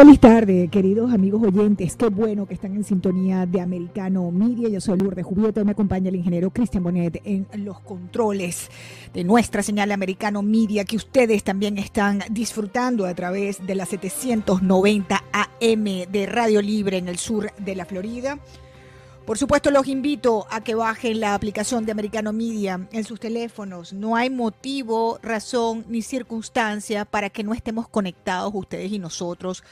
Feliz tarde, queridos amigos oyentes. Qué bueno que están en sintonía de Americano Media. Yo soy Lourdes Jubieta me acompaña el ingeniero Cristian Bonet en los controles de nuestra señal Americano Media que ustedes también están disfrutando a través de la 790 AM de Radio Libre en el sur de la Florida. Por supuesto, los invito a que bajen la aplicación de Americano Media en sus teléfonos. No hay motivo, razón ni circunstancia para que no estemos conectados ustedes y nosotros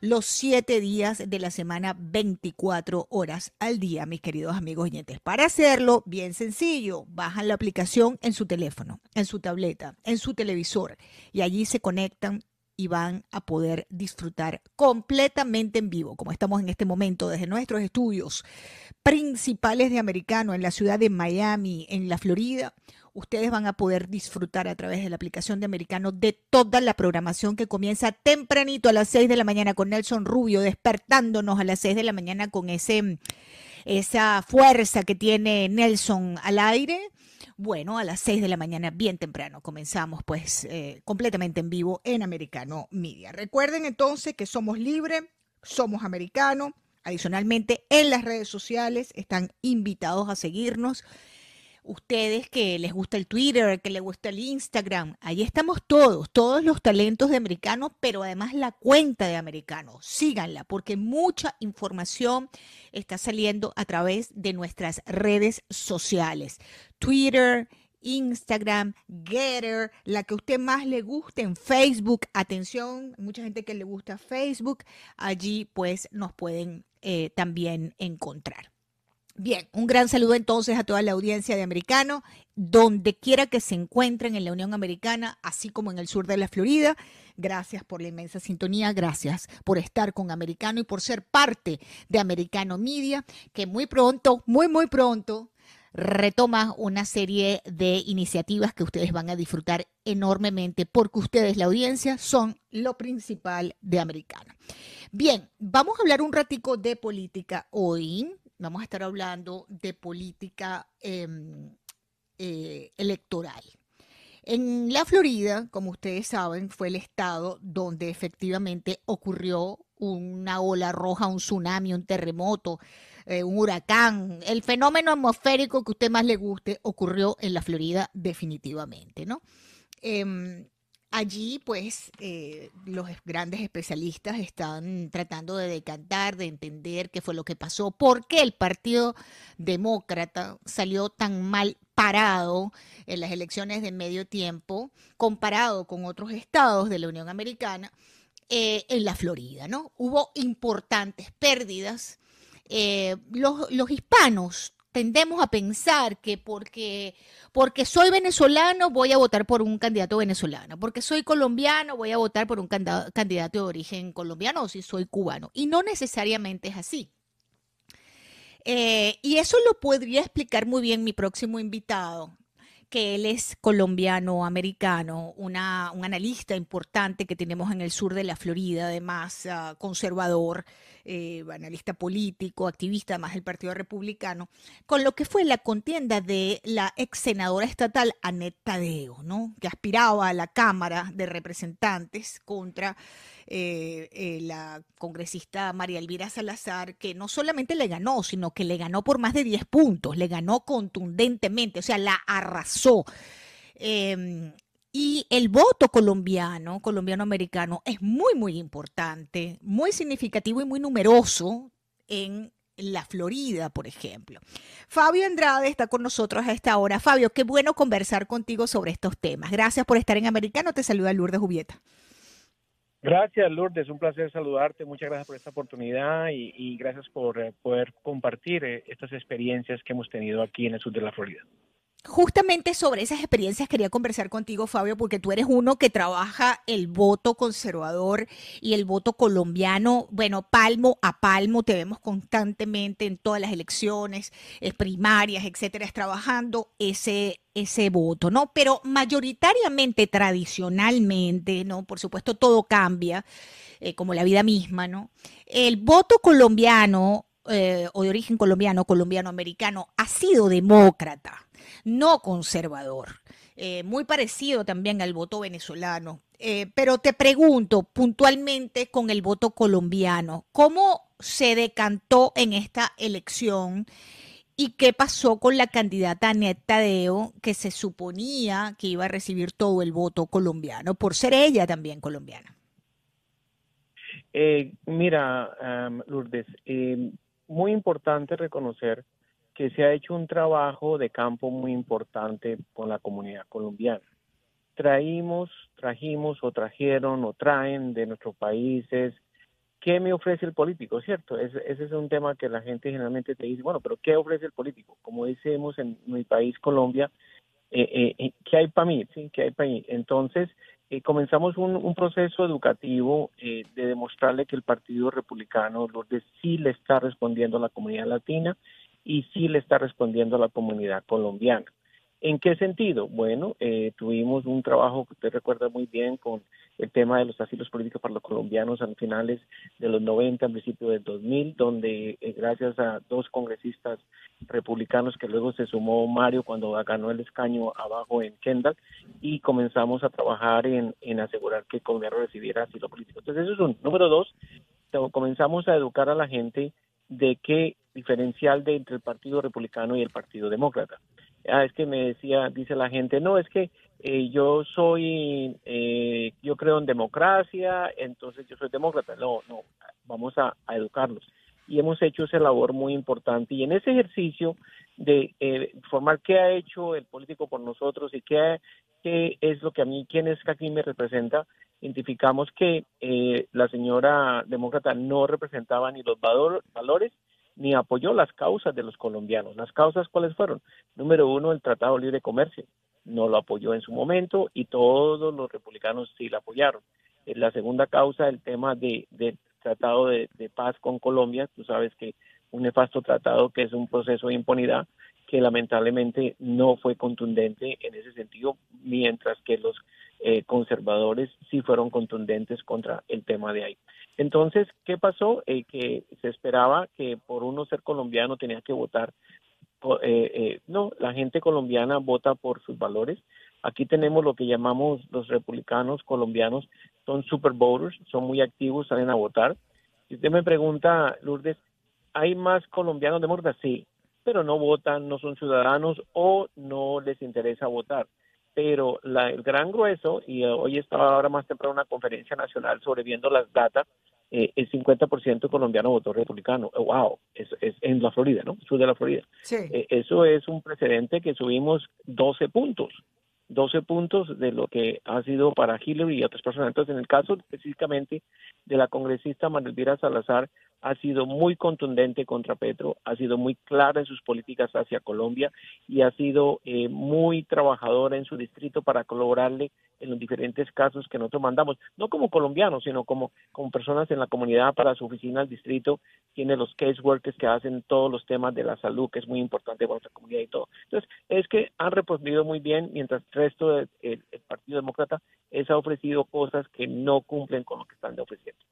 los siete días de la semana, 24 horas al día, mis queridos amigos oyentes. Para hacerlo, bien sencillo, bajan la aplicación en su teléfono, en su tableta, en su televisor y allí se conectan y van a poder disfrutar completamente en vivo, como estamos en este momento desde nuestros estudios principales de americano en la ciudad de Miami, en la Florida. Ustedes van a poder disfrutar a través de la aplicación de americano de toda la programación que comienza tempranito a las 6 de la mañana con Nelson Rubio, despertándonos a las 6 de la mañana con ese, esa fuerza que tiene Nelson al aire bueno, a las 6 de la mañana, bien temprano, comenzamos pues eh, completamente en vivo en Americano Media. Recuerden entonces que somos libres, somos americanos. Adicionalmente, en las redes sociales están invitados a seguirnos ustedes que les gusta el Twitter, que les gusta el Instagram, ahí estamos todos, todos los talentos de americanos, pero además la cuenta de americanos. Síganla porque mucha información está saliendo a través de nuestras redes sociales. Twitter, Instagram, Getter, la que a usted más le guste en Facebook. Atención, mucha gente que le gusta Facebook, allí pues nos pueden eh, también encontrar. Bien, un gran saludo entonces a toda la audiencia de Americano, donde quiera que se encuentren en la Unión Americana, así como en el sur de la Florida. Gracias por la inmensa sintonía, gracias por estar con Americano y por ser parte de Americano Media, que muy pronto, muy, muy pronto, retoma una serie de iniciativas que ustedes van a disfrutar enormemente porque ustedes, la audiencia, son lo principal de Americano. Bien, vamos a hablar un ratico de política hoy vamos a estar hablando de política em, eh, electoral. En la Florida, como ustedes saben, fue el estado donde efectivamente ocurrió una ola roja, un tsunami, un terremoto, eh, un huracán. El fenómeno atmosférico que a usted más le guste ocurrió en la Florida definitivamente, ¿no? Allí, pues, eh, los grandes especialistas están tratando de decantar, de entender qué fue lo que pasó, por qué el Partido Demócrata salió tan mal parado en las elecciones de medio tiempo comparado con otros estados de la Unión Americana eh, en la Florida, ¿no? Hubo importantes pérdidas. Eh, los hispanos tendemos a pensar que porque, porque soy venezolano voy a votar por un candidato venezolano, porque soy colombiano voy a votar por un candidato de origen colombiano o si soy cubano. Y no necesariamente es así. Eh, y eso lo podría explicar muy bien mi próximo invitado, que él es colombiano-americano, un analista importante que tenemos en el sur de la Florida, además uh, conservador, eh, analista político, activista más del Partido Republicano, con lo que fue la contienda de la ex senadora estatal Annette Tadeo, ¿no? que aspiraba a la Cámara de Representantes contra eh, eh, la congresista María Elvira Salazar, que no solamente le ganó, sino que le ganó por más de 10 puntos, le ganó contundentemente, o sea, la arrasó. Em, y el voto colombiano, colombiano-americano, es muy, muy importante, muy significativo y muy numeroso en la Florida, por ejemplo. Fabio Andrade está con nosotros a esta hora. Fabio, qué bueno conversar contigo sobre estos temas. Gracias por estar en Americano. Te saluda Lourdes Jubieta. Gracias, Lourdes. Un placer saludarte. Muchas gracias por esta oportunidad y, gracias por eh, poder compartir eh, estas experiencias que hemos tenido aquí en el sur de la Florida. Justamente sobre esas experiencias quería conversar contigo, Fabio, porque tú eres uno que trabaja el voto conservador y el voto colombiano, bueno, palmo a palmo, te vemos constantemente en todas las elecciones, eh, primarias, etcétera, trabajando ese, ese voto, ¿no? Pero mayoritariamente, tradicionalmente, ¿no? Por supuesto, todo cambia, eh, como la vida misma, ¿no? El voto colombiano eh, o de origen colombiano, colombiano-americano, ha sido demócrata no conservador. Eh, muy parecido también al voto venezolano. eh, pero te pregunto puntualmente con el voto colombiano, ¿cómo se decantó en esta elección? ¿Y qué pasó con la candidata Anet Tadeo, que se suponía que iba a recibir todo el voto colombiano, por ser ella también colombiana? Eh, mira, Lourdes, muy importante reconocer que se ha hecho un trabajo de campo muy importante con la comunidad colombiana. Traímos, trajimos o trajeron o traen de nuestros países ¿qué me ofrece el político? ¿Cierto? Ese, es un tema que la gente generalmente te dice, bueno, pero ¿qué ofrece el político? Como decimos en mi país, Colombia, eh, eh, eh ¿qué hay para mí? ¿Sí? ¿Qué hay para mí? Entonces, eh, comenzamos un, proceso educativo de demostrarle que el Partido Republicano Lourdes sí le está respondiendo a la comunidad latina y sí le está respondiendo a la comunidad colombiana. ¿En qué sentido? Bueno, eh, tuvimos un trabajo que usted recuerda muy bien con el tema de los asilos políticos para los colombianos a finales de los 90, a principios del 2000, donde eh, gracias a dos congresistas republicanos que luego se sumó Mario cuando ganó el escaño abajo en Kendall y comenzamos a trabajar en, en asegurar que el colombiano recibiera asilo político. Entonces eso es un. Número dos, comenzamos a educar a la gente de qué diferencial de entre el Partido Republicano y el Partido Demócrata ah, es que me decía, dice la gente, no, es que eh, yo soy, eh, yo creo en democracia, entonces yo soy demócrata. No, no, vamos a, educarlos. Y hemos hecho esa labor muy importante. Y en ese ejercicio de eh, formar qué ha hecho el político por nosotros y qué, qué es lo que a mí, quién es que aquí me representa, identificamos que la señora demócrata no representaba ni los valores ni apoyó las causas de los colombianos. ¿Las causas cuáles fueron? Número uno, el Tratado de Libre Comercio. No lo apoyó en su momento y todos los republicanos sí lo apoyaron. La segunda causa, el tema de, del Tratado de, Paz con Colombia. Tú sabes que un nefasto tratado que es un proceso de impunidad que lamentablemente no fue contundente en ese sentido, mientras que los eh, conservadores sí fueron contundentes contra el tema de ahí. Entonces, ¿qué pasó? Eh, que se esperaba que por uno ser colombiano tenía que votar. Eh, eh, no, la gente colombiana vota por sus valores. Aquí tenemos lo que llamamos los republicanos colombianos, son super voters, son muy activos, salen a votar. Si usted me pregunta, Lourdes, ¿hay más colombianos de muerta? Sí, pero no votan, no son ciudadanos o no les interesa votar pero el gran grueso, y hoy estaba ahora más temprano una conferencia nacional sobre viendo las datas, eh, el 50% colombiano votó republicano. Oh, wow, es, es, en la Florida, ¿no? Sur de la Florida. Sí. Eh, eso es un precedente que subimos 12 puntos. 12 puntos de lo que ha sido para Hillary y otras personas. Entonces, en el caso específicamente de la congresista Manuelvira Salazar, ha sido muy contundente contra Petro, ha sido muy clara en sus políticas hacia Colombia y ha sido eh, muy trabajadora en su distrito para colaborarle en los diferentes casos que nosotros mandamos, no como colombianos, sino como, como personas en la comunidad para su oficina al distrito, tiene los caseworkers que hacen todos los temas de la salud, que es muy importante para nuestra comunidad y todo. Entonces, es que han respondido muy bien, mientras el resto del Partido Demócrata les ha ofrecido cosas que no cumplen con lo que están ofreciendo.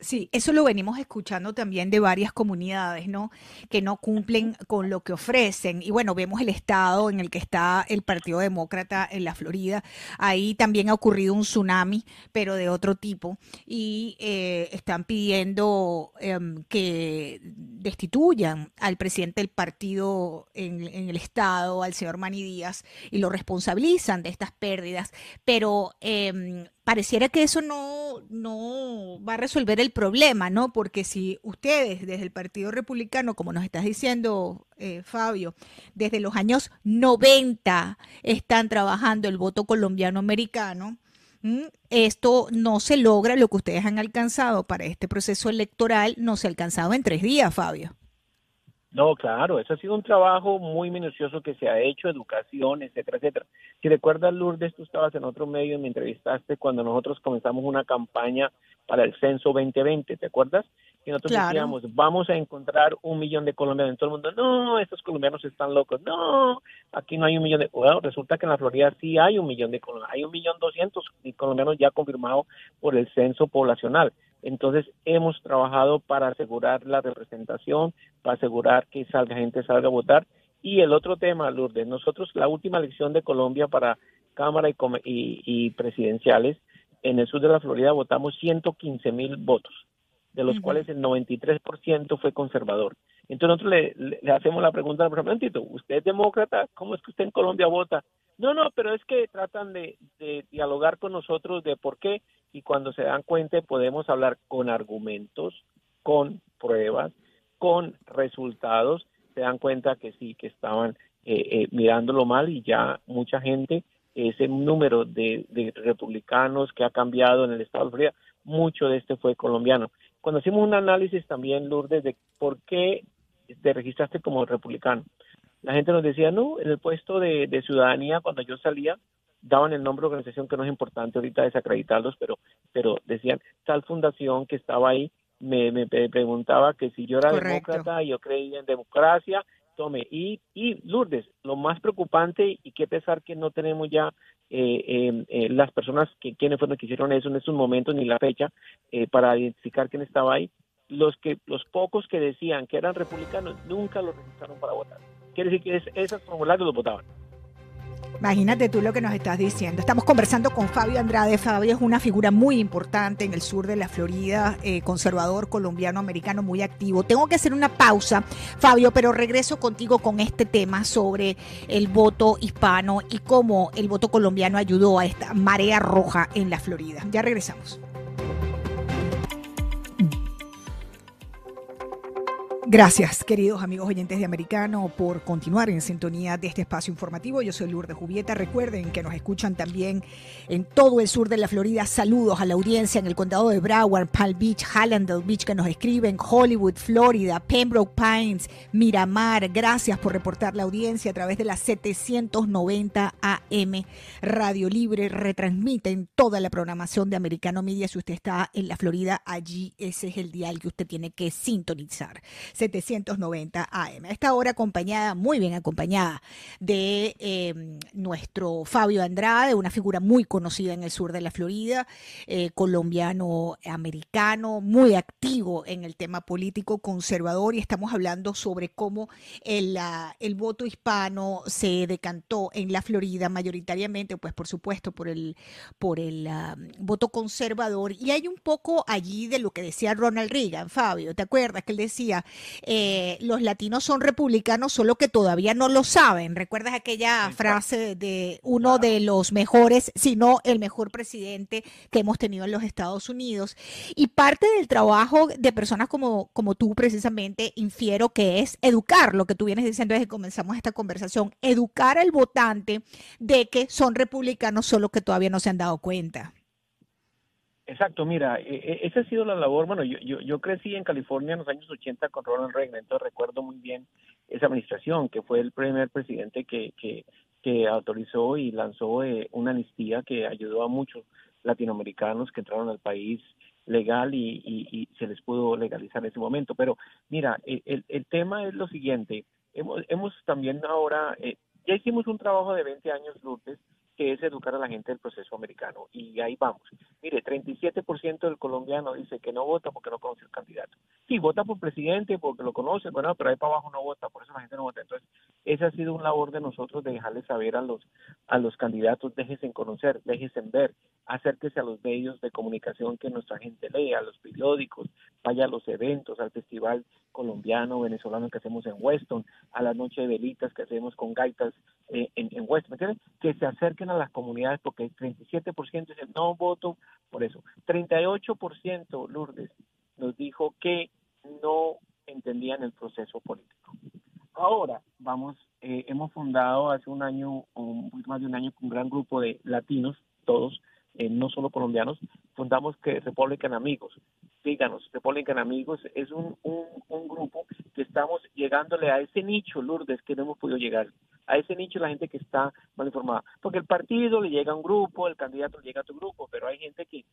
Sí, eso lo venimos escuchando también de varias comunidades, ¿no? Que no cumplen con lo que ofrecen. Y bueno, vemos el estado en el que está el Partido Demócrata en la Florida. Ahí también ha ocurrido un tsunami, pero de otro tipo. Y eh, están pidiendo em, que destituyan al presidente del partido en, el estado, al señor Manny Díaz, y lo responsabilizan de estas pérdidas. Pero em, pareciera que eso no, no va a resolver el problema, ¿no? Porque si ustedes desde el Partido Republicano, como nos estás diciendo, eh, Fabio, desde los años 90 están trabajando el voto colombiano-americano, esto no se logra, lo que ustedes han alcanzado para este proceso electoral no se ha alcanzado en tres días, Fabio. No, claro, eso ha sido un trabajo muy minucioso que se ha hecho, educación, etcétera, etcétera. Si recuerdas, Lourdes, tú estabas en otro medio y me entrevistaste cuando nosotros comenzamos una campaña para el censo 2020, ¿te acuerdas? Y nosotros decíamos, vamos a encontrar un millón de colombianos en todo el mundo. No, estos colombianos están locos. No, aquí no hay un millón de... Bueno, resulta que en la Florida sí hay un millón de colombianos. Hay un millón doscientos colombianos ya confirmados por el censo poblacional. Entonces hemos trabajado para asegurar la representación, para asegurar que salga gente salga a votar. Y el otro tema, Lourdes, nosotros la última elección de Colombia para Cámara y, presidenciales, en el sur de la Florida votamos 115 mil votos, de los cuales el 93% fue conservador. Entonces nosotros le, hacemos la pregunta al presidente, ¿usted es demócrata? ¿Cómo es que usted en Colombia vota? No, no, pero es que tratan de, de dialogar con nosotros de por qué y cuando se dan cuenta podemos hablar con argumentos, con pruebas, con resultados, se dan cuenta que sí, que estaban eh, eh, mirándolo mal y ya mucha gente, ese número de, republicanos que ha cambiado en el estado de Florida, mucho de este fue colombiano. Cuando hicimos un análisis también, Lourdes, de por qué te registraste como republicano, la gente nos decía, no, en el puesto de, de ciudadanía, cuando yo salía, daban el nombre de organización que no es importante ahorita desacreditarlos, pero, pero decían tal fundación que estaba ahí me, me preguntaba que si yo era demócrata y yo creía en democracia, tome. Y, y Lourdes, lo más preocupante y qué pesar que no tenemos ya eh, em, eh, las personas que quienes fueron que hicieron eso en estos momentos ni la fecha eh, para identificar quién estaba ahí. Los que los pocos que decían que eran republicanos nunca los registraron para votar. Quiere decir que es, esos formularios los votaban. Imagínate tú lo que nos estás diciendo. Estamos conversando con Fabio Andrade. Fabio es una figura muy importante en el sur de la Florida, eh, conservador colombiano americano muy activo. Tengo que hacer una pausa, Fabio, pero regreso contigo con este tema sobre el voto hispano y cómo el voto colombiano ayudó a esta marea roja en la Florida. Ya regresamos. Gracias, queridos amigos oyentes de Americano, por continuar en sintonía de este espacio informativo. Yo soy Lourdes Jubieta. Recuerden que nos escuchan también en todo el sur de la Florida. Saludos a la audiencia en el condado de Broward, Palm Beach, Hallandale Beach, que nos escriben, Hollywood, Florida, Pembroke Pines, Miramar. Gracias por reportar la audiencia a través de la 790 AM Radio Libre. Retransmiten toda la programación de Americano Media. Si usted está en la Florida, allí ese es el dial que usted tiene que sintonizar. 790 AM. A esta hora acompañada, muy bien acompañada, de em, nuestro Fabio Andrade, una figura muy conocida en el sur de la Florida, eh, colombiano-americano, muy activo en el tema político conservador y estamos hablando sobre cómo el, el voto hispano se decantó en la Florida mayoritariamente, pues por supuesto por el, por el voto conservador y hay un poco allí de lo que decía Ronald Reagan, Fabio, ¿te acuerdas que él decía, eh, los latinos son republicanos, solo que todavía no lo saben. ¿Recuerdas aquella frase de uno de los mejores, si no el mejor presidente que hemos tenido en los Estados Unidos? Y parte del trabajo de personas como, como tú precisamente infiero que es educar, lo que tú vienes diciendo desde que comenzamos esta conversación, educar al votante de que son republicanos, solo que todavía no se han dado cuenta. Exacto, mira, e, e, esa ha sido la labor. Bueno, yo, yo, yo, crecí en California en los años 80 con Ronald Reagan, entonces recuerdo muy bien esa administración, que fue el primer presidente que, que, que autorizó y lanzó eh, una amnistía que ayudó a muchos latinoamericanos que entraron al país legal y, y, se les pudo legalizar en ese momento. Pero mira, e, el, el tema es lo siguiente. Hemos, hemos también ahora, eh, ya hicimos un trabajo de 20 años, Lourdes, que es educar a la gente del proceso americano. Y ahí vamos. Mire, 37% del colombiano dice que no vota porque no conoce el candidato. Sí, vota por presidente porque lo conoce, bueno, pero ahí para abajo no vota, por eso la gente no vota. Entonces, esa ha sido una labor de nosotros de dejarles saber a los a los candidatos, déjense conocer, déjense ver, acérquese a los medios de comunicación que nuestra gente lea, a los periódicos, vaya a los eventos, al festival colombiano, venezolano que hacemos en Weston, a la noche de velitas que hacemos con gaitas eh, en, en Weston, ¿me Que se acerquen a las comunidades porque el 37% dicen no voto por eso. 38% Lourdes nos dijo que no entendían el proceso político. Ahora vamos, eh, hemos fundado hace un año, un más de un año, un gran grupo de latinos, todos, eh, no solo colombianos, fundamos que Republican Amigos. Díganos, Republican Amigos es un, un, un grupo que estamos llegándole a ese nicho, Lourdes, que no hemos podido llegar a ese nicho la gente que está mal informada. Porque el partido le llega a un grupo, el candidato le llega a tu grupo, pero hay gente que...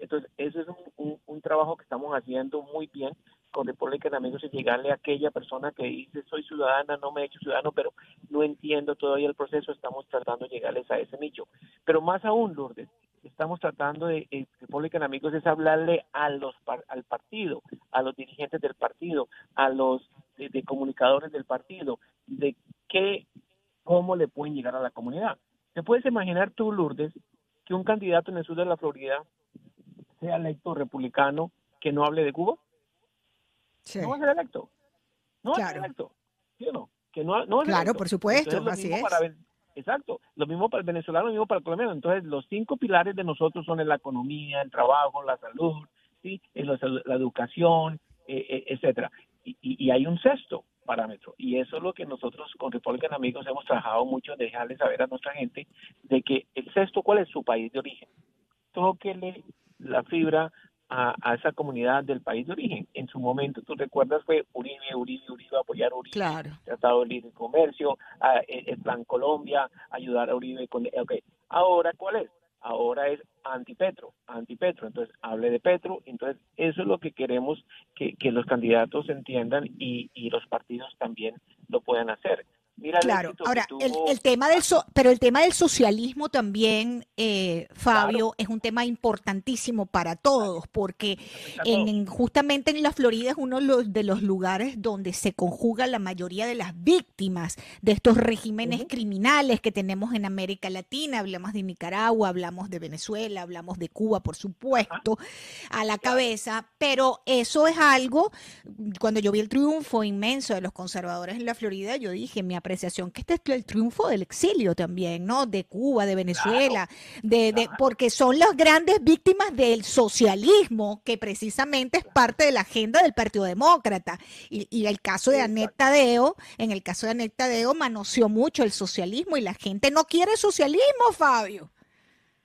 Entonces, eso es un, un, trabajo que estamos haciendo muy bien con República de Amigos, es llegarle a aquella persona que dice, soy ciudadana, no me he hecho ciudadano, pero no entiendo todavía el proceso, estamos tratando de llegarles a ese nicho. Pero más aún, Lourdes, estamos tratando de, eh, República de Amigos es hablarle a los, al partido, a los dirigentes del partido, a los de comunicadores del partido, de qué cómo le pueden llegar a la comunidad. ¿Te puedes imaginar tú, Lourdes, que un candidato en el sur de la Florida sea electo republicano que no hable de Cuba? No va a ser electo. No va a ser electo. ¿Sí o no? Que no, no claro, por supuesto, así es. Exacto, lo mismo para el venezolano, lo mismo para el colombiano. Entonces, los cinco pilares de nosotros son la economía, el trabajo, la salud, ¿sí? la, educación, eh, etcétera. Y, y, hay un sexto parámetro, y eso es lo que nosotros con Republican Amigos hemos trabajado mucho, dejarle saber a nuestra gente de que el sexto, ¿cuál es su país de origen? Tóquele la fibra a, esa comunidad del país de origen. En su momento, tú recuerdas, fue Uribe, Uribe, Uribe, apoyar a Uribe, claro. Tratado de Libre Comercio, a, e, el, Plan Colombia, ayudar a Uribe con... Ok, ahora, ¿cuál es? Ahora es anti-Petro, anti-Petro. Entonces, hable de Petro. Entonces, eso es lo que queremos que, que los candidatos entiendan y, y los partidos también lo puedan hacer claro, ahora el, tema del pero el tema del socialismo también, eh, Fabio, es un tema importantísimo para todos, porque en, justamente en la Florida es uno de los lugares donde se conjuga la mayoría de las víctimas de estos regímenes criminales que tenemos en América Latina. Hablamos de Nicaragua, hablamos de Venezuela, hablamos de Cuba, por supuesto, a la cabeza, pero eso es algo, cuando yo vi el triunfo inmenso de los conservadores en la Florida, yo dije, mi apreciación que este es el triunfo del exilio también, ¿no? De Cuba, de Venezuela, de, porque son las grandes víctimas del socialismo, que precisamente es parte de la agenda del Partido Demócrata. Y, el caso de Anet Tadeo, en el caso de Anet Tadeo, manoseó mucho el socialismo y la gente no quiere socialismo, Fabio.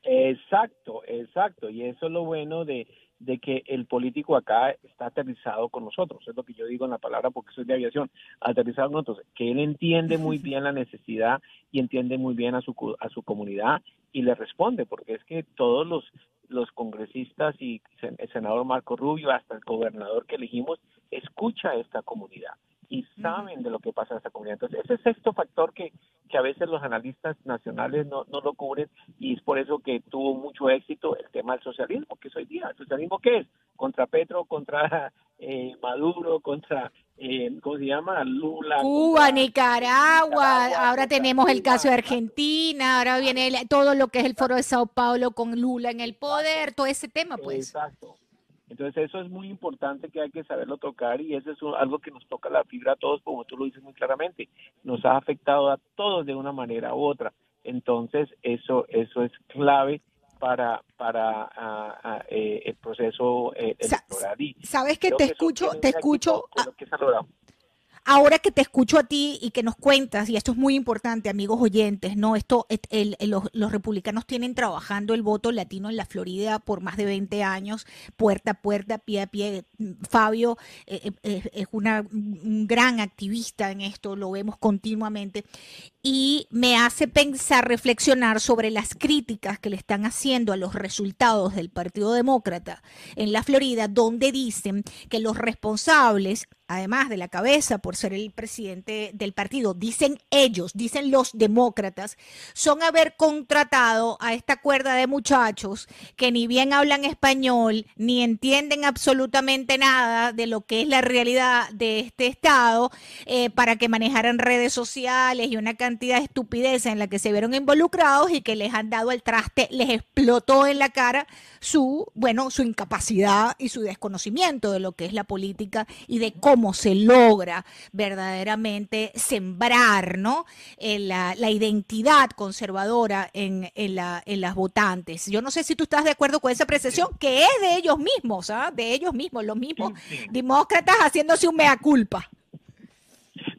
Exacto, exacto. Y eso es lo bueno de, de que el político acá está aterrizado con nosotros, es lo que yo digo en la palabra porque soy de aviación, aterrizado con nosotros, que él entiende muy bien la necesidad y entiende muy bien a su, a su comunidad y le responde, porque es que todos los, los congresistas y el senador Marco Rubio, hasta el gobernador que elegimos, escucha a esta comunidad y saben de lo que pasa en esta comunidad. Entonces, ese sexto factor que, que a veces los analistas nacionales no, no lo cubren y es por eso que tuvo mucho éxito el tema del socialismo, que es hoy día. ¿El socialismo qué es? Contra Petro, contra eh, Maduro, contra, eh, ¿cómo se llama? Lula. Cuba, Nicaragua, ahora tenemos el caso de Argentina, ahora viene todo lo que es el foro de Sao Paulo con Lula en el poder, todo ese tema, pues. Exacto. Entonces eso es muy importante que hay que saberlo tocar y eso es algo que nos toca la fibra a todos, como tú lo dices muy claramente. Nos ha afectado a todos de una manera u otra. Entonces eso eso es clave para para eh, el proceso eh, electoral. Sabes que te escucho, te escucho. Ahora que te escucho a ti y que nos cuentas, y esto es muy importante, amigos oyentes, ¿no? Esto, los, republicanos tienen trabajando el voto latino en la Florida por más de 20 años, puerta a puerta, pie a pie. Fabio eh, eh, es una, un gran activista en esto, lo vemos continuamente y me hace pensar, reflexionar sobre las críticas que le están haciendo a los resultados del Partido Demócrata en la Florida, donde dicen que los responsables, además de la cabeza por ser el presidente del partido, dicen ellos, dicen los demócratas, son haber contratado a esta cuerda de muchachos que ni bien hablan español, ni entienden absolutamente nada de lo que es la realidad de este estado, eh, para que manejaran redes sociales y una cantidad de estupidez en la que se vieron involucrados y que les han dado el traste, les explotó en la cara su, bueno, su incapacidad y su desconocimiento de lo que es la política y de cómo se logra verdaderamente sembrar, ¿no? En la, identidad conservadora en, en, la, en las votantes. Yo no sé si tú estás de acuerdo con esa apreciación, que es de ellos mismos, ¿ah? De ellos mismos, los mismos demócratas haciéndose un mea culpa.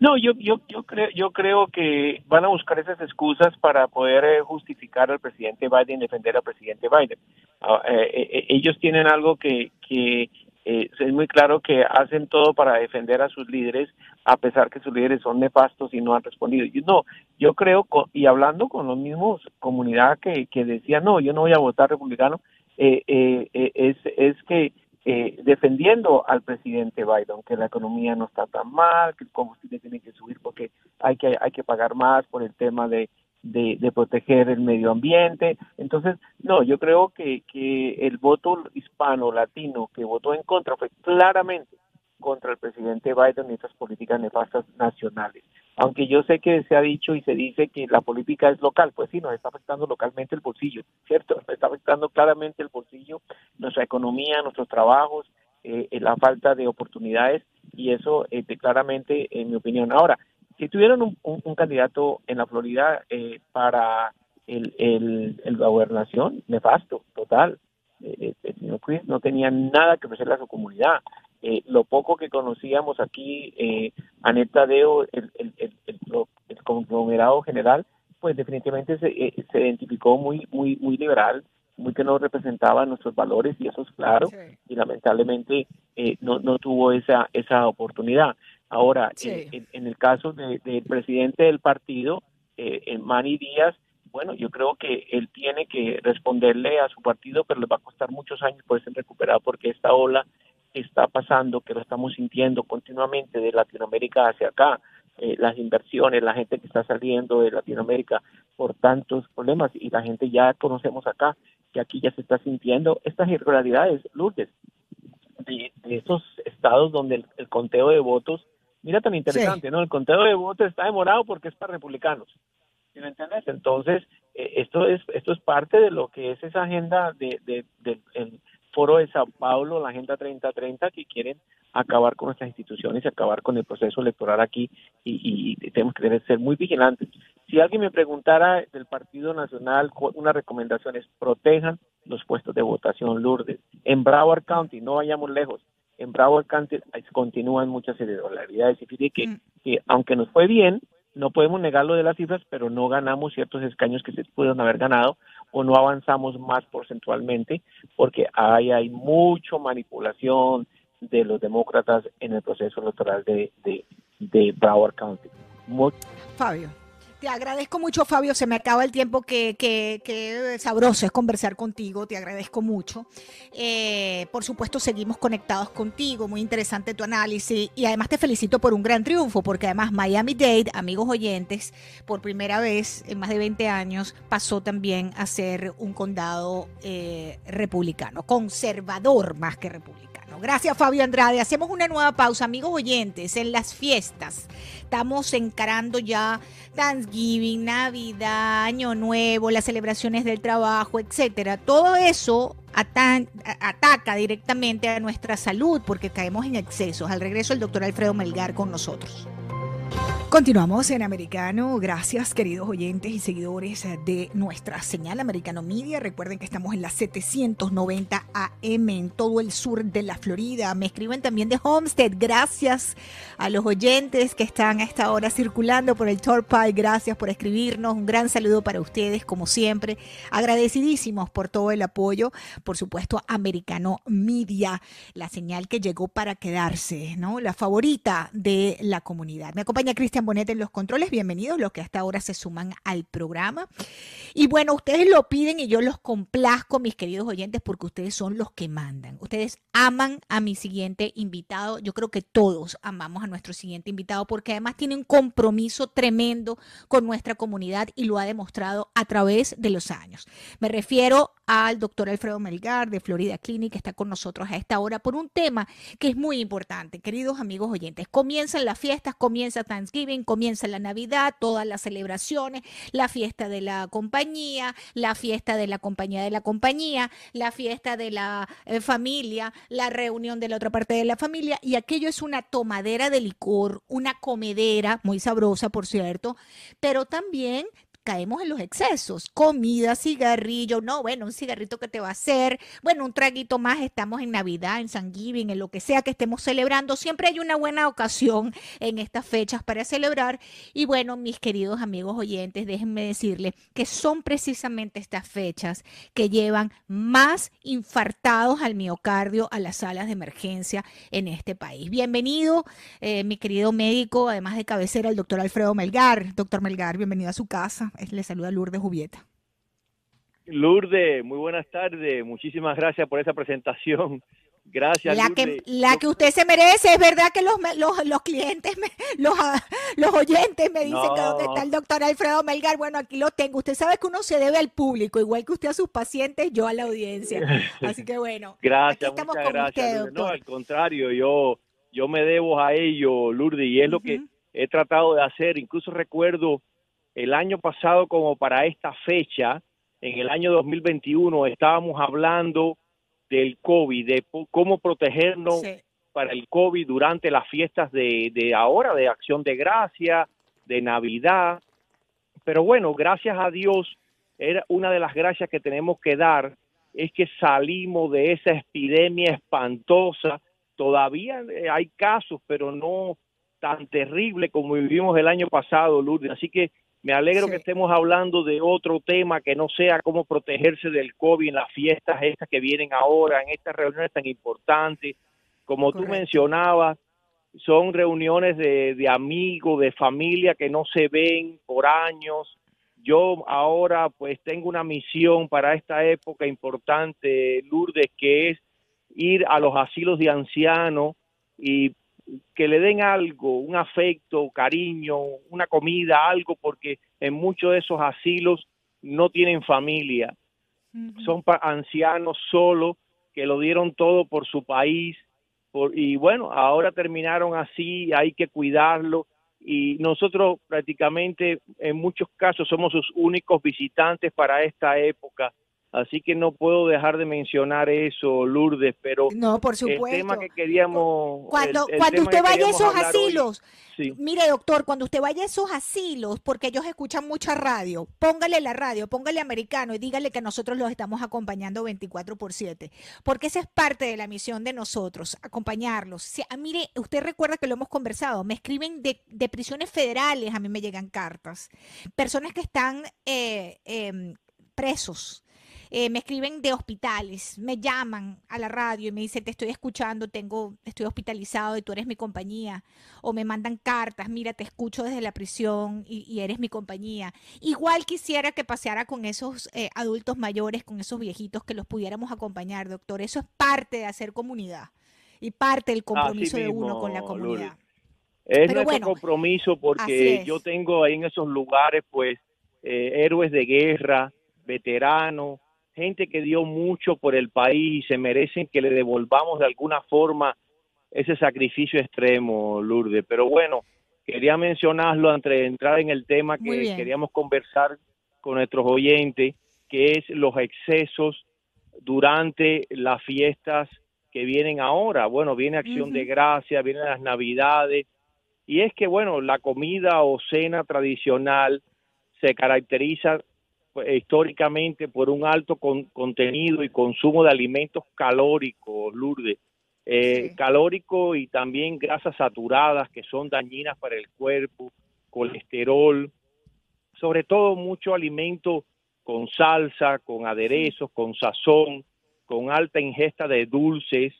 No, yo, yo, yo, creo, yo creo que van a buscar esas excusas para poder eh, justificar al presidente Biden, defender al presidente Biden. Ah, eh, eh, ellos tienen algo que, que es muy claro que hacen todo para defender a sus líderes, a pesar que sus líderes son nefastos y no han respondido. Yo, no, yo creo, y hablando con los mismos comunidad que, que decía, no, yo no voy a votar republicano, es, es que eh, defendiendo al presidente Biden, que la economía no está tan mal, que el combustible tiene que subir porque hay que, hay que pagar más por el tema de, de, proteger el medio ambiente. Entonces, no, yo creo que, que el voto hispano, latino, que votó en contra fue claramente contra el presidente Biden y esas políticas nefastas nacionales. aunque yo sé que se ha dicho y se dice que la política es local, pues sí, nos está afectando localmente el bolsillo, ¿cierto? Nos está afectando claramente el bolsillo, nuestra economía, nuestros trabajos, eh, la falta de oportunidades y eso eh, claramente, en mi opinión. Ahora, si tuvieran un, candidato en la Florida eh, para el, el, el, gobernación, nefasto, total. el señor Chris no tenía nada que ofrecerle a su comunidad. lo poco que conocíamos aquí, eh, Aneta Deo, el, el, el, el, conglomerado general, pues definitivamente se, se identificó muy, muy, muy liberal, muy que no representaba nuestros valores y eso es claro y lamentablemente eh, no, no tuvo esa esa oportunidad ahora en, el caso del presidente del partido eh, Manny Díaz bueno yo creo que él tiene que responderle a su partido pero le va a costar muchos años poderse recuperar porque esta ola está pasando que lo estamos sintiendo continuamente de Latinoamérica hacia acá. Eh, las inversiones, la gente que está saliendo de Latinoamérica por tantos problemas y la gente ya conocemos acá que aquí ya se está sintiendo estas irregularidades, Lourdes, de, estos estados donde el, conteo de votos, mira tan interesante, ¿no? El conteo de votos está demorado porque es para republicanos. ¿Sí me entiendes? Entonces, eh, esto es esto es parte de lo que es esa agenda de, de, del foro de Sao Paulo, la Agenda 3030, que quieren acabar con nuestras instituciones y acabar con el proceso electoral aquí y, tenemos que ser muy vigilantes. Si alguien me preguntara del Partido Nacional, una recomendación es protejan los puestos de votación Lourdes. En Broward County, no vayamos lejos, en Broward County continúan muchas irregularidades y fíjate que, mm. que aunque nos fue bien, no podemos negar lo de las cifras, pero no ganamos ciertos escaños que se pudieron haber ganado o no avanzamos más porcentualmente porque hay, hay mucha manipulación, de los demócratas en el proceso electoral de, de, Broward County. Fabio. Te agradezco mucho, Fabio. Se me acaba el tiempo que, que, sabroso es conversar contigo. Te agradezco mucho. Eh, por supuesto, seguimos conectados contigo. Muy interesante tu análisis. Y además te felicito por un gran triunfo, porque además Miami-Dade, amigos oyentes, por primera vez en más de 20 años, pasó también a ser un condado eh, republicano, conservador más que republicano. Gracias, Fabio Andrade. Hacemos una nueva pausa, amigos oyentes, en las fiestas. Estamos encarando ya Thanksgiving, Navidad, Año Nuevo, las celebraciones del trabajo, etcétera. Todo eso ataca directamente a nuestra salud porque caemos en excesos. Al regreso, el doctor Alfredo Melgar con nosotros. Continuamos en Americano. Gracias, queridos oyentes y seguidores de nuestra señal Americano Media. Recuerden que estamos en la 790 AM en todo el sur de la Florida. Me escriben también de Homestead. Gracias a los oyentes que están a esta hora circulando por el Torpay. Gracias por escribirnos. Un gran saludo para ustedes, como siempre. Agradecidísimos por todo el apoyo. Por supuesto, Americano Media, la señal que llegó para quedarse, ¿no? La favorita de la comunidad. Me acompaña Cristian Bonet en los controles. Bienvenidos los que hasta ahora se suman al programa. Y bueno, ustedes lo piden y yo los complazco, mis queridos oyentes, porque ustedes son los que mandan. Ustedes aman a mi siguiente invitado. Yo creo que todos amamos a nuestro siguiente invitado porque además tiene un compromiso tremendo con nuestra comunidad y lo ha demostrado a través de los años. Me refiero al doctor Alfredo Melgar de Florida Clinic, que está con nosotros a esta hora por un tema que es muy importante. Queridos amigos oyentes, comienzan las fiestas, comienza Thanksgiving, comienza la Navidad, todas las celebraciones, la fiesta de la compañía, la fiesta de la compañía de la compañía, la fiesta de la eh, familia, la reunión de la otra parte de la familia, y aquello es una tomadera de licor, una comedera, muy sabrosa, por cierto, pero también caemos en los excesos. Comida, cigarrillo, no, bueno, un cigarrito que te va a hacer, bueno, un traguito más, estamos en Navidad, en San Giving, en lo que sea que estemos celebrando. Siempre hay una buena ocasión en estas fechas para celebrar. Y bueno, mis queridos amigos oyentes, déjenme decirles que son precisamente estas fechas que llevan más infartados al miocardio a las salas de emergencia en este país. Bienvenido, eh, mi querido médico, además de cabecera, el doctor Alfredo Melgar. Doctor Melgar, bienvenido a su casa. Le saluda Lourdes Jubieta. Lourdes, muy buenas tardes. Muchísimas gracias por esa presentación. Gracias. La, Que, la que usted se merece. Es verdad que los, los, clientes, los, los oyentes me dicen que dónde está el doctor Alfredo Melgar. Bueno, aquí lo tengo. Usted sabe que uno se debe al público, igual que usted a sus pacientes, yo a la audiencia. Así que bueno. gracias, muchas gracias. no, al contrario, yo, yo me debo a ello, Lourdes, y es lo que he tratado de hacer. Incluso recuerdo el año pasado como para esta fecha, en el año 2021, estábamos hablando del COVID, de cómo protegernos para el COVID durante las fiestas de, de ahora, de Acción de Gracia, de Navidad. Pero bueno, gracias a Dios, era una de las gracias que tenemos que dar es que salimos de esa epidemia espantosa. Todavía eh, hay casos, pero no tan terrible como vivimos el año pasado, Lourdes. Así que me alegro que estemos hablando de otro tema que no sea cómo protegerse del COVID en las fiestas estas que vienen ahora, en estas reuniones tan importantes. Como tú mencionabas, son reuniones de, de amigos, de familia que no se ven por años, yo ahora pues tengo una misión para esta época importante, Lourdes, que es ir a los asilos de ancianos y que le den algo, un afecto, cariño, una comida, algo, porque en muchos de esos asilos no tienen familia. Son ancianos solos que lo dieron todo por su país. Por, y bueno, ahora terminaron así, hay que cuidarlo y nosotros prácticamente en muchos casos somos sus únicos visitantes para esta época. Así que no puedo dejar de mencionar eso, Lourdes, pero no, por supuesto. el tema que queríamos... Cuando, cuando usted vaya a esos asilos, mire doctor, cuando usted vaya a esos asilos, porque ellos escuchan mucha radio, póngale la radio, póngale americano y dígale que nosotros los estamos acompañando 24 por 7, porque esa es parte de la misión de nosotros, acompañarlos. Si, ah, mire, usted recuerda que lo hemos conversado, me escriben de, de prisiones federales, a mí me llegan cartas, personas que están eh, em, presos eh, me escriben de hospitales, me llaman a la radio y me dicen, te estoy escuchando, tengo, estoy hospitalizado y tú eres mi compañía. O me mandan cartas, mira, te escucho desde la prisión y, eres mi compañía. Igual quisiera que paseara con esos eh, adultos mayores, con esos viejitos, que los pudiéramos acompañar, doctor. Eso es parte de hacer comunidad y parte del compromiso de uno con la comunidad. Es nuestro compromiso porque yo tengo ahí en esos lugares, pues, eh, héroes de guerra, veteranos, gente que dio mucho por el país y se merecen que le devolvamos de alguna forma ese sacrificio extremo, Lourdes. Pero bueno, quería mencionarlo antes de entrar en el tema que queríamos conversar con nuestros oyentes, que es los excesos durante las fiestas que vienen ahora. Bueno, viene Acción de Gracia, vienen las Navidades, y es que, bueno, la comida o cena tradicional se caracteriza históricamente por un alto contenido y consumo de alimentos calóricos, Lourdes, eh, calórico y también grasas saturadas que son dañinas para el cuerpo, colesterol, sobre todo mucho alimento con salsa, con aderezos, con sazón, con alta ingesta de dulces.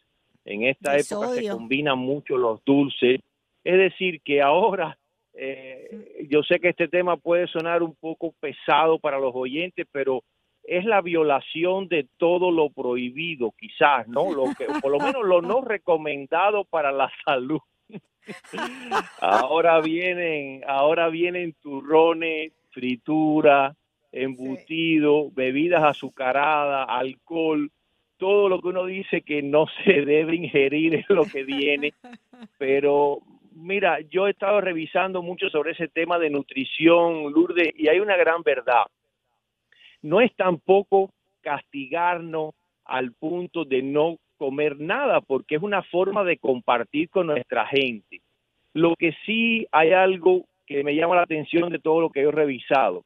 En esta época se combinan mucho los dulces. Es decir, que ahora eh, yo sé que este tema puede sonar un poco pesado para los oyentes, pero es la violación de todo lo prohibido, quizás, ¿no? Lo que, por lo menos lo no recomendado para la salud. ahora vienen, ahora vienen turrones, fritura, embutido, bebidas azucaradas, alcohol, todo lo que uno dice que no se debe ingerir es lo que viene, pero mira, yo he estado revisando mucho sobre ese tema de nutrición, Lourdes, y hay una gran verdad. No es tampoco castigarnos al punto de no comer nada, porque es una forma de compartir con nuestra gente. Lo que sí hay algo que me llama la atención de todo lo que he revisado.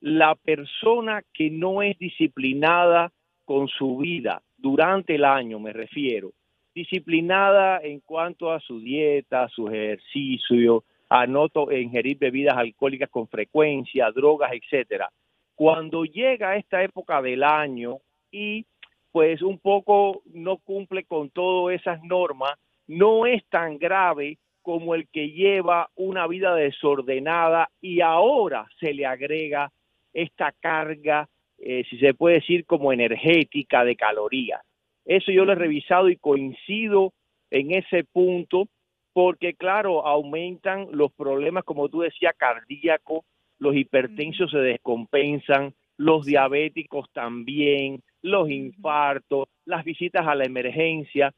La persona que no es disciplinada con su vida durante el año, me refiero, disciplinada en cuanto a su dieta, su ejercicio, a no ingerir bebidas alcohólicas con frecuencia, drogas, etcétera. Cuando llega esta época del año y pues un poco no cumple con todas esas normas, no es tan grave como el que lleva una vida desordenada y ahora se le agrega esta carga, eh, si se puede decir, como energética de calorías. Eso yo lo he revisado y coincido en ese punto porque, claro, aumentan los problemas, como tú decías, cardíacos, los hipertensos se descompensan, los diabéticos también, los infartos, las visitas a la emergencia.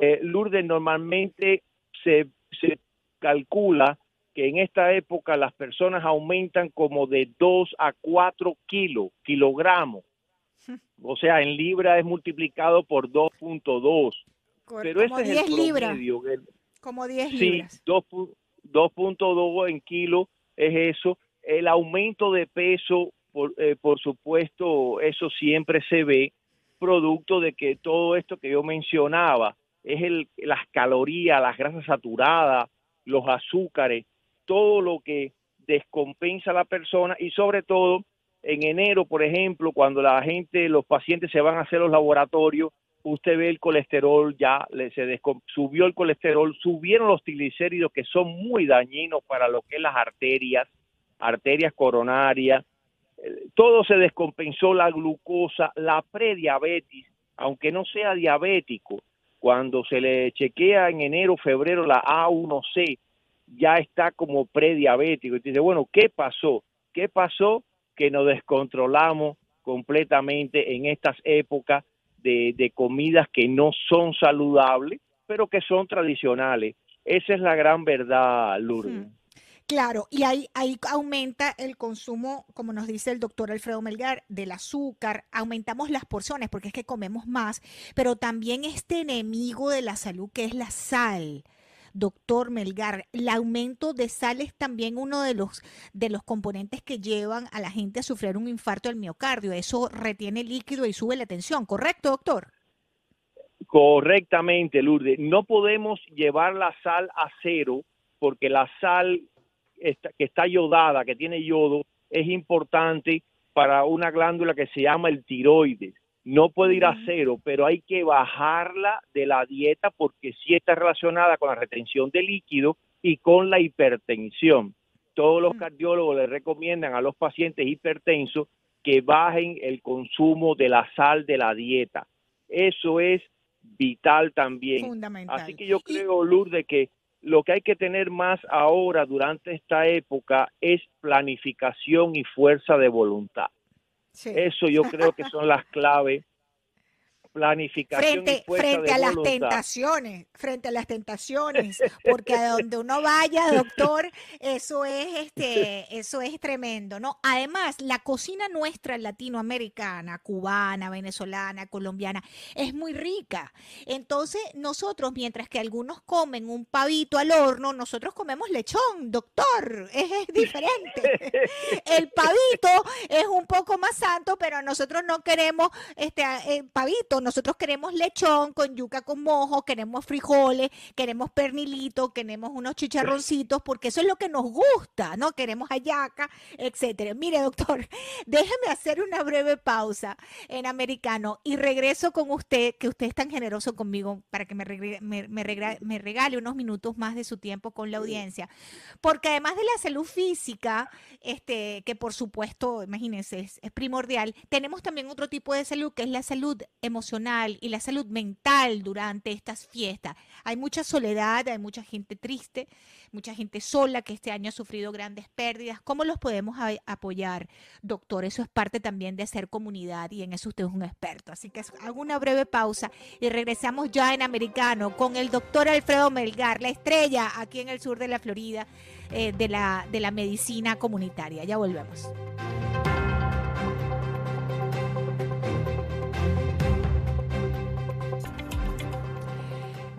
Eh, Lourdes, normalmente se, se calcula que en esta época las personas aumentan como de 2 a 4 kilos, kilogramos. O sea, en libra es multiplicado por 2.2. Pero ese es el libras. promedio. Como 10 libras. Sí, 2.2 en kilo es eso. El aumento de peso, por, eh, por supuesto, eso siempre se ve producto de que todo esto que yo mencionaba es el, las calorías, las grasas saturadas, los azúcares, todo lo que descompensa a la persona y sobre todo en enero, por ejemplo, cuando la gente, los pacientes se van a hacer los laboratorios, usted ve el colesterol ya, le, se subió el colesterol, subieron los triglicéridos que son muy dañinos para lo que es las arterias, arterias coronarias, eh, todo se descompensó, la glucosa, la prediabetes, aunque no sea diabético, cuando se le chequea en enero, febrero la A1C, ya está como prediabético. Y dice, bueno, ¿qué pasó? ¿Qué pasó? Que nos descontrolamos completamente en estas épocas de, de comidas que no son saludables, pero que son tradicionales. Esa es la gran verdad, Lourdes. Claro, y ahí, ahí aumenta el consumo, como nos dice el doctor Alfredo Melgar, del azúcar, aumentamos las porciones porque es que comemos más, pero también este enemigo de la salud que es la sal. Doctor Melgar, el aumento de sal es también uno de los, de los componentes que llevan a la gente a sufrir un infarto del miocardio. Eso retiene líquido y sube la tensión, ¿correcto, doctor? Correctamente, Lourdes. No podemos llevar la sal a cero porque la sal que está yodada, que tiene yodo, es importante para una glándula que se llama el tiroides. No puede ir a cero, pero hay que bajarla de la dieta porque sí está relacionada con la retención de líquido y con la hipertensión. Todos los cardiólogos le recomiendan a los pacientes hipertensos que bajen el consumo de la sal de la dieta. Eso es vital también. Fundamental. Así que yo creo, Lourdes, que lo que hay que tener más ahora durante esta época es planificación y fuerza de voluntad. Eso yo creo que son las claves planificación frente, frente a las tentaciones, frente a las tentaciones, porque a donde uno vaya, doctor, eso es este, eso es tremendo, ¿no? Además, la cocina nuestra latinoamericana, cubana, venezolana, colombiana, es muy rica. Entonces, nosotros, mientras que algunos comen un pavito al horno, nosotros comemos lechón, doctor, es, es diferente. El pavito es un poco más santo, pero nosotros no queremos este eh, pavito, nosotros queremos lechón con yuca con mojo, queremos frijoles, queremos pernilito, queremos unos chicharroncitos, porque eso es lo que nos gusta, ¿no? Queremos hallaca, etcétera. Mire, doctor, déjeme hacer una breve pausa en americano y regreso con usted, que usted es tan generoso conmigo para que me, me regale unos minutos más de su tiempo con la audiencia. Porque además de la salud física, este, que por supuesto, imagínense, es primordial, tenemos también otro tipo de salud que es la salud emocional y la salud mental durante estas fiestas. Hay mucha soledad, hay mucha gente triste, mucha gente sola que este año ha sufrido grandes pérdidas. ¿Cómo los podemos apoyar, doctor? Eso es parte también de hacer comunidad y en eso usted es un experto. Así que hago una breve pausa y regresamos ya en americano con el doctor Alfredo Melgar, la estrella aquí en el sur de la Florida eh, de, la, de la medicina comunitaria. Ya volvemos.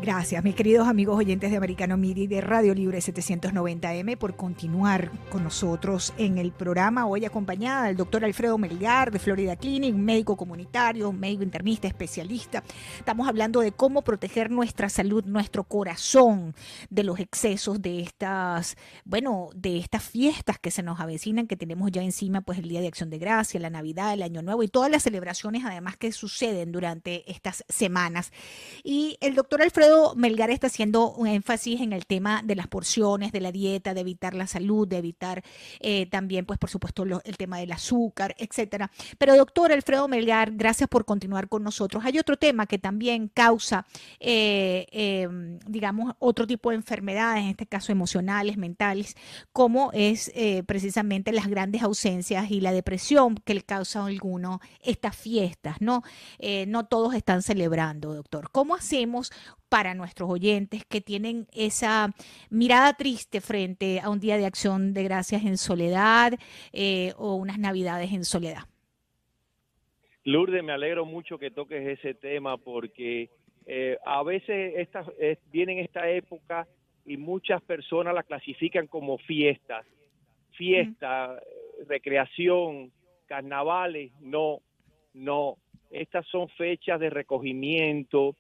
Gracias, mis queridos amigos oyentes de Americano Media y de Radio Libre 790M por continuar con nosotros en el programa. Hoy acompañada del doctor Alfredo Melgar de Florida Clinic, médico comunitario, médico internista, especialista. Estamos hablando de cómo proteger nuestra salud, nuestro corazón de los excesos de estas, bueno, de estas fiestas que se nos avecinan, que tenemos ya encima, pues el Día de Acción de Gracia, la Navidad, el Año Nuevo y todas las celebraciones además que suceden durante estas semanas. Y el doctor Alfredo Melgar está haciendo un énfasis en el tema de las porciones, de la dieta, de evitar la salud, de evitar eh, también, pues por supuesto, el tema del azúcar, etcétera. Pero doctor Alfredo Melgar, gracias por continuar con nosotros. Hay otro tema que también causa, eh, em, digamos, otro tipo de enfermedades, en este caso emocionales, mentales, como es eh, precisamente las grandes ausencias y la depresión que le causa a alguno estas fiestas, ¿no? no todos están celebrando, doctor. ¿Cómo hacemos para nuestros oyentes que tienen esa mirada triste frente a un día de acción de gracias en soledad eh, o unas navidades en soledad? Lourdes, me alegro mucho que toques ese tema porque eh, a veces esta, viene esta época y muchas personas la clasifican como fiestas, fiesta, recreación, carnavales, no, no, estas son fechas de recogimiento,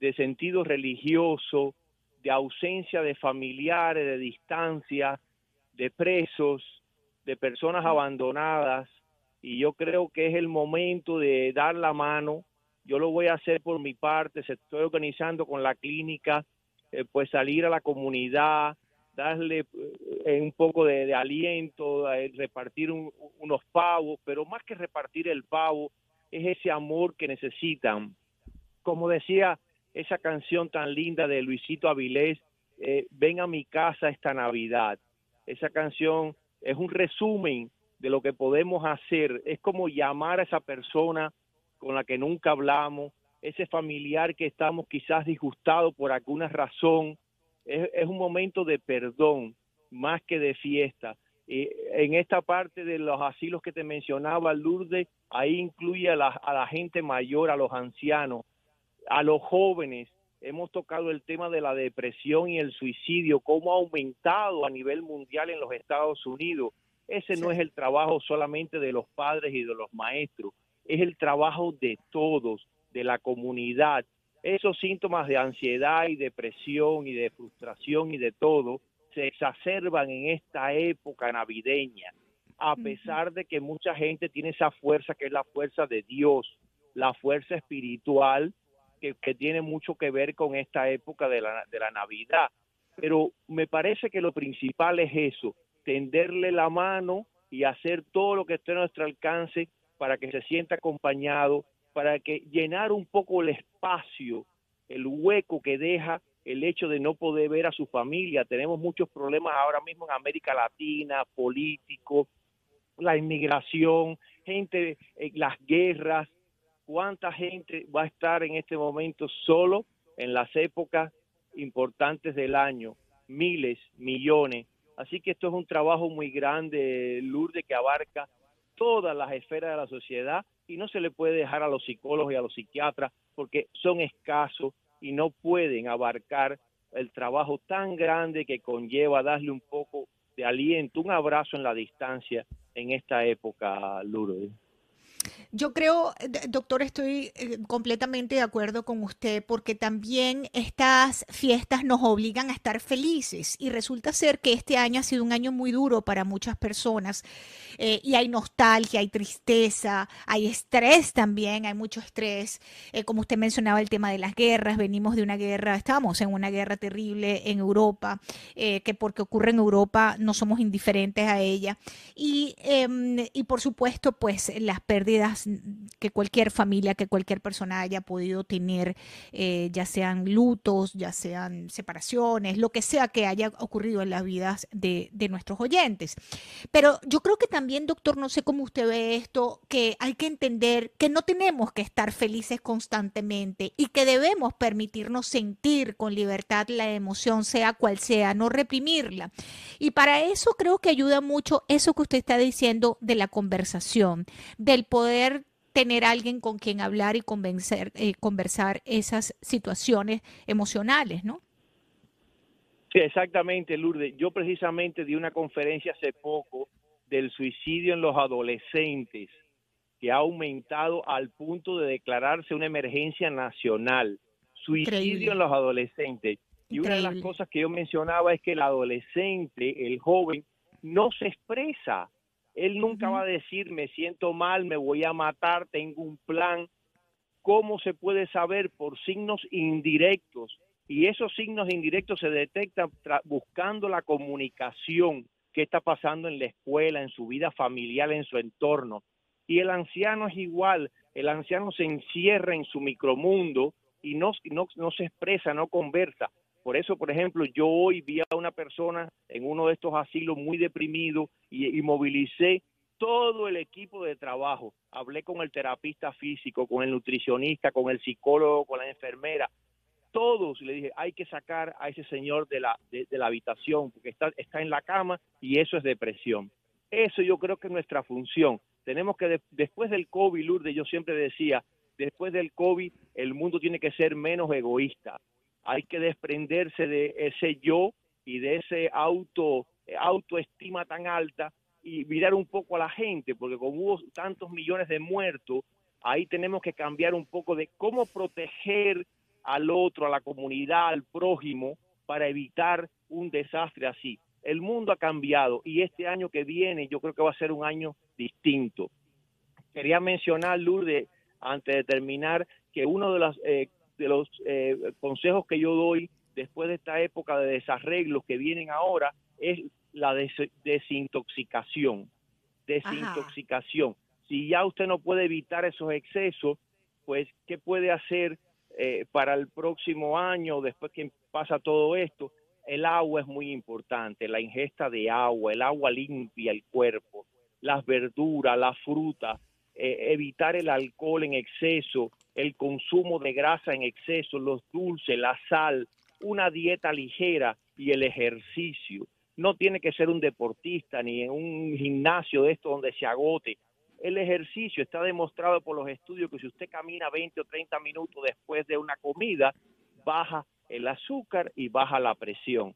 de sentido religioso, de ausencia de familiares, de distancia, de presos, de personas abandonadas, y yo creo que es el momento de dar la mano. Yo lo voy a hacer por mi parte, se estoy organizando con la clínica, eh, pues salir a la comunidad, darle eh, un poco de, aliento, eh, repartir unos pavos, pero más que repartir el pavo, es ese amor que necesitan. Como decía esa canción tan linda de Luisito Avilés, ven a mi casa esta Navidad. Esa canción es un resumen de lo que podemos hacer. Es como llamar a esa persona con la que nunca hablamos, ese familiar que estamos quizás disgustados por alguna razón. Es, un momento de perdón más que de fiesta. En esta parte de los asilos que te mencionaba, Lourdes, ahí incluye a la gente mayor, a los ancianos, a los jóvenes. Hemos tocado el tema de la depresión y el suicidio, cómo ha aumentado a nivel mundial en los Estados Unidos ese no es el trabajo solamente de los padres y de los maestros, es el trabajo de todos, de la comunidad. Esos síntomas de ansiedad y depresión y de frustración y de todo se exacerban en esta época navideña, a pesar de que mucha gente tiene esa fuerza que es la fuerza de Dios, la fuerza espiritual que, tiene mucho que ver con esta época de la, de la Navidad. Pero me parece que lo principal es eso, tenderle la mano y hacer todo lo que esté a nuestro alcance para que se sienta acompañado, para que llenar un poco el espacio, el hueco que deja el hecho de no poder ver a su familia. Tenemos muchos problemas ahora mismo en América Latina, políticos, la inmigración, gente, en las guerras. ¿Cuánta gente va a estar en este momento solo en las épocas importantes del año? Miles, millones. Así que esto es un trabajo muy grande, Lourdes, que abarca todas las esferas de la sociedad y no se le puede dejar a los psicólogos y a los psiquiatras porque son escasos y no pueden abarcar el trabajo tan grande que conlleva darle un poco de aliento, un abrazo en la distancia en esta época, Lourdes. Yo creo, doctor, estoy eh, completamente de acuerdo con usted porque también estas fiestas nos obligan a estar felices y resulta ser que este año ha sido un año muy duro para muchas personas eh, y hay nostalgia, hay tristeza, hay estrés también, hay mucho estrés. Eh, como usted mencionaba el tema de las guerras, venimos de una guerra, estamos en una guerra terrible en Europa, que porque ocurre en Europa no somos indiferentes a ella y, em, y por supuesto pues las pérdidas que cualquier familia, que cualquier persona haya podido tener, eh, ya sean lutos, ya sean separaciones, lo que sea que haya ocurrido en las vidas de, de nuestros oyentes. Pero yo creo que también, doctor, no sé cómo usted ve esto, que hay que entender que no tenemos que estar felices constantemente y que debemos permitirnos sentir con libertad la emoción, sea cual sea, no reprimirla. Y para eso creo que ayuda mucho eso que usted está diciendo de la conversación, del poder tener alguien con quien hablar y convencer, eh, conversar esas situaciones emocionales, ¿no? Sí, exactamente, Lourdes. Yo precisamente di una conferencia hace poco del suicidio en los adolescentes, que ha aumentado al punto de declararse una emergencia nacional. Suicidio en los adolescentes. Y una de las cosas que yo mencionaba es que el adolescente, el joven, no se expresa. Él nunca va a decir, me siento mal, me voy a matar, tengo un plan. ¿Cómo se puede saber? Por signos indirectos. Y esos signos indirectos se detectan buscando la comunicación que está pasando en la escuela, en su vida familiar, en su entorno. Y el anciano es igual. El anciano se encierra en su micromundo y no, no, no se expresa, no conversa. Por eso, por ejemplo, yo hoy vi a una persona en uno de estos asilos muy deprimido y, movilicé todo el equipo de trabajo. Hablé con el terapista físico, con el nutricionista, con el psicólogo, con la enfermera. todos le dije, hay que sacar a ese señor de la, de, la habitación porque está, está en la cama y eso es depresión. Eso yo creo que es nuestra función. Tenemos que, después del COVID, Lourdes, yo siempre decía, después del COVID el mundo tiene que ser menos egoísta. Hay que desprenderse de ese yo y de ese auto autoestima tan alta y mirar un poco a la gente, porque como hubo tantos millones de muertos, ahí tenemos que cambiar un poco de cómo proteger al otro, a la comunidad, al prójimo, para evitar un desastre así. El mundo ha cambiado y este año que viene yo creo que va a ser un año distinto. Quería mencionar, Lourdes, antes de terminar, que uno de, los eh, de los eh, consejos que yo doy después de esta época de desarreglos que vienen ahora es la desintoxicación. Desintoxicación. Si ya usted no puede evitar esos excesos, pues, ¿qué puede hacer eh, para el próximo año, después que pasa todo esto? El agua es muy importante, la ingesta de agua, el agua limpia el cuerpo, las verduras, la fruta, eh, evitar el alcohol en exceso, el consumo de grasa en exceso, los dulces, la sal, una dieta ligera y el ejercicio no tiene que ser un deportista ni en un gimnasio de esto donde se agote. El ejercicio está demostrado por los estudios que si usted camina 20 o 30 minutos después de una comida, baja el azúcar y baja la presión.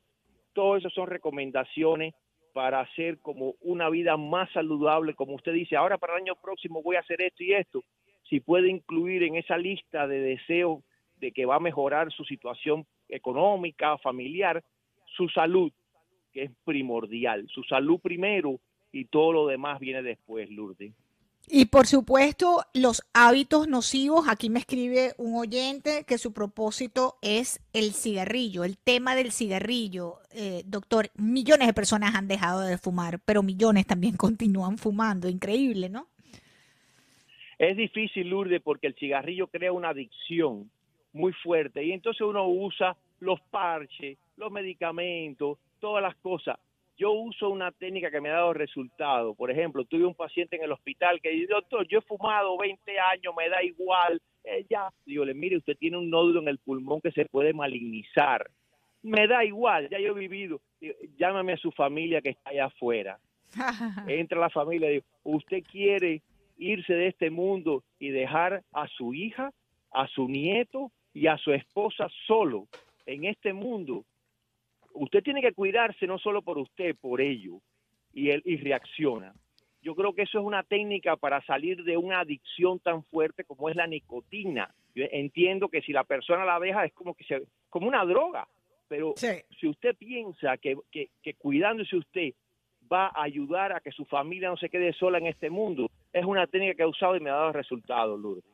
Todo eso son recomendaciones para hacer como una vida más saludable, como usted dice, ahora para el año próximo voy a hacer esto y esto. Si puede incluir en esa lista de deseos de que va a mejorar su situación económica, familiar, su salud, que es primordial. Su salud primero y todo lo demás viene después, Lourdes. Y por supuesto, los hábitos nocivos. Aquí me escribe un oyente que su propósito es el cigarrillo, el tema del cigarrillo. Eh, doctor, millones de personas han dejado de fumar, pero millones también continúan fumando. Increíble, ¿no? Es difícil, Lourdes, porque el cigarrillo crea una adicción muy fuerte y entonces uno usa los parches, los medicamentos, todas las cosas. Yo uso una técnica que me ha dado resultado. Por ejemplo, tuve un paciente en el hospital que dice, doctor, yo he fumado 20 años, me da igual. Eh, ya, digo, le mire, usted tiene un nódulo en el pulmón que se puede malignizar. Me da igual, ya yo he vivido. llámame a su familia que está allá afuera. Entra la familia y digo, ¿usted quiere irse de este mundo y dejar a su hija, a su nieto y a su esposa solo en este mundo? usted tiene que cuidarse no solo por usted, por ello, y él y reacciona. Yo creo que eso es una técnica para salir de una adicción tan fuerte como es la nicotina. Yo entiendo que si la persona la deja es como que se, como una droga, pero si usted piensa que, que, que cuidándose usted va a ayudar a que su familia no se quede sola en este mundo, es una técnica que he usado y me ha dado resultados, Lourdes.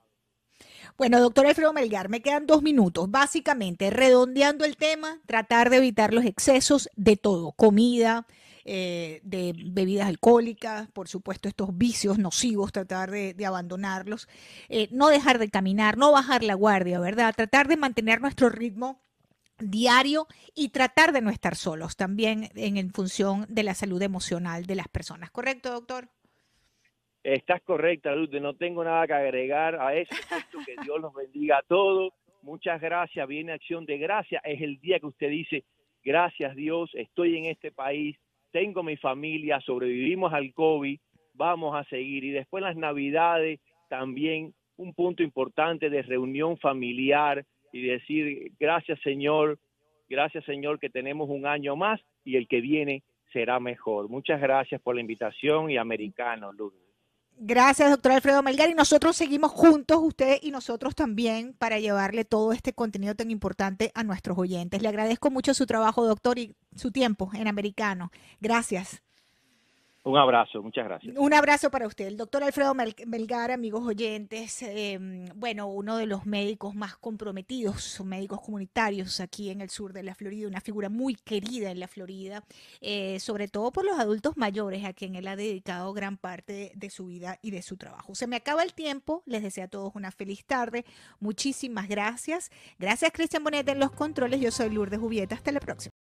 Bueno, doctor Alfredo Melgar, me quedan dos minutos. Básicamente, redondeando el tema, tratar de evitar los excesos de todo, comida, eh, de bebidas alcohólicas, por supuesto estos vicios nocivos, tratar de, abandonarlos, eh, no dejar de caminar, no bajar la guardia, ¿verdad? Tratar de mantener nuestro ritmo diario y tratar de no estar solos también en función de la salud emocional de las personas. ¿Correcto, doctor? Estás correcta, Luz, no tengo nada que agregar a eso. que Dios los bendiga a todos. Muchas gracias. Viene acción de gracia. Es el día que usted dice, gracias Dios, estoy en este país, tengo mi familia, sobrevivimos al COVID, vamos a seguir. Y después las navidades, también un punto importante de reunión familiar y decir, gracias Señor, gracias Señor que tenemos un año más y el que viene será mejor. Muchas gracias por la invitación y americano, Luz. Gracias, doctor Alfredo Melgar. Y nosotros seguimos juntos, usted y nosotros también, para llevarle todo este contenido tan importante a nuestros oyentes. Le agradezco mucho su trabajo, doctor, y su tiempo en americano. Gracias. Un abrazo, muchas gracias. Un abrazo para usted. El doctor Alfredo Melgar, amigos oyentes, em, bueno, uno de los médicos más comprometidos, médicos comunitarios aquí en el sur de la Florida, una figura muy querida en la Florida, eh, sobre todo por los adultos mayores a quien él ha dedicado gran parte de su vida y de su trabajo. Se me acaba el tiempo, les deseo a todos una feliz tarde, muchísimas gracias. Gracias Cristian Bonet en los controles, yo soy Lourdes Jubieta, hasta la próxima.